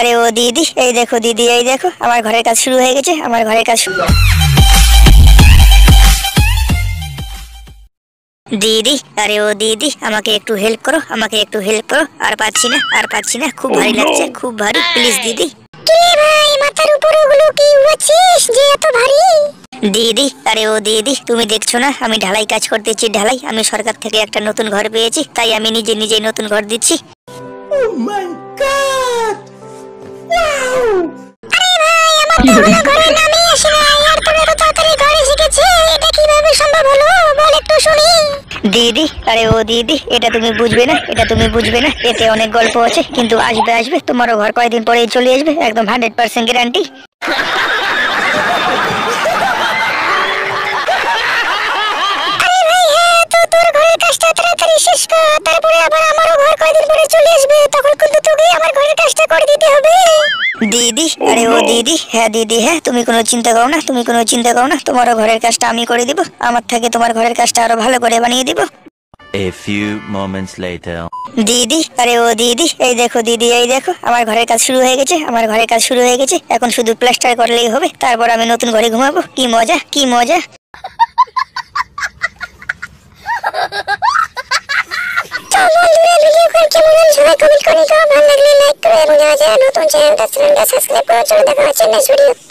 আরে ও দিদি এই দেখো দিদি এই দেখো আমার ঘরের কাজ শুরু হয়ে গেছে আমার ঘরের কাজ শুরু দিদি আরে ও দিদি আমাকে একটু হেল্প করো আমাকে একটু হেল্প করো। আর পাচ্ছি না আর পাচ্ছি না খুব ভারী লাগছে খুব ভারী প্লিজ দিদি। কে ভাই মাথার উপর ওগুলো কি উড়াচ্ছিস যে এত ভারী? দিদি আরে ও দিদি তুমি দেখছ না আমি ঢালাই কাজ করতেছি ঢালাই। আমি সরকার থেকে একটা নতুন ঘর পেয়েছি তাই আমি নিজে নিজে নতুন ঘর দিচ্ছি। ঘরে নামই দিদি আরে ও দিদি এটা তুমি বুঝবে না এটা তুমি বুঝবে না এতে অনেক গল্প আছে কিন্তু আসবে আসবে তোমারও ঘর কয়েকদিন পরেই চলে আসবে একদম হান্ড্রেড পার্সেন্ট গ্যারান্টি শেষ কর তারপরে আবার আমারও ঘর কয়দিন পরে চলে আসবে তখন কিন্তু তোকে আমার ঘরের কাজটা করে দিতে হবে। দিদি আরে ও দিদি হ্যাঁ দিদি হ্যাঁ তুমি কোনো চিন্তা করো না তুমি কোনো চিন্তা করো না তোমারও ঘরের কাজটা আমি করে দিব আমার থেকে তোমার ঘরের কাজটা আরও ভালো করে বানিয়ে দিব। A few moments later. দিদি আরে ও দিদি এই দেখো দিদি এই দেখো আমার ঘরের কাজ শুরু হয়ে গেছে আমার ঘরের কাজ শুরু হয়ে গেছে এখন শুধু প্লাস্টার করলেই হবে তারপর আমি নতুন ঘরে ঘুমাবো কি মজা কি মজা। चैनल जुड़े कमिट को निकाम हम लगले लाइक करे मुझे आजानो तो चैनल का सब्सक्राइब करो छोड़ दो चैनल वीडियो